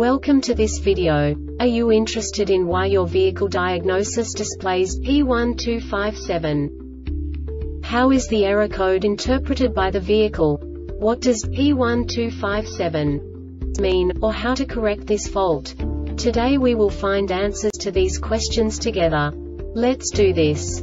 Welcome to this video. Are you interested in why your vehicle diagnosis displays P1257? How is the error code interpreted by the vehicle? What does P1257 mean, or how to correct this fault? Today we will find answers to these questions together. Let's do this.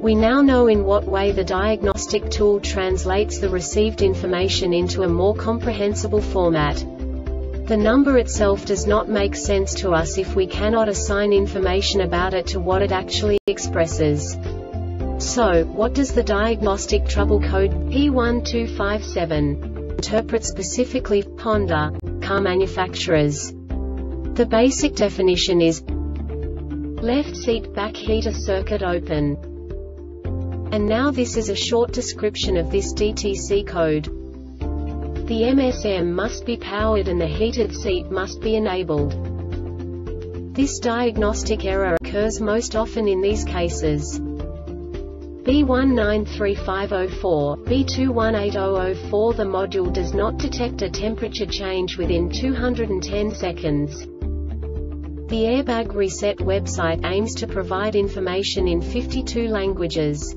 We now know in what way the diagnostic tool translates the received information into a more comprehensible format. The number itself does not make sense to us if we cannot assign information about it to what it actually expresses. So, what does the diagnostic trouble code P1257 interpret specifically Honda car manufacturers? The basic definition is left seat back heater circuit open. And now this is a short description of this DTC code. The MSM must be powered and the heated seat must be enabled. This diagnostic error occurs most often in these cases. B193504, B218004 The module does not detect a temperature change within 210 seconds. The Airbag Reset website aims to provide information in 52 languages.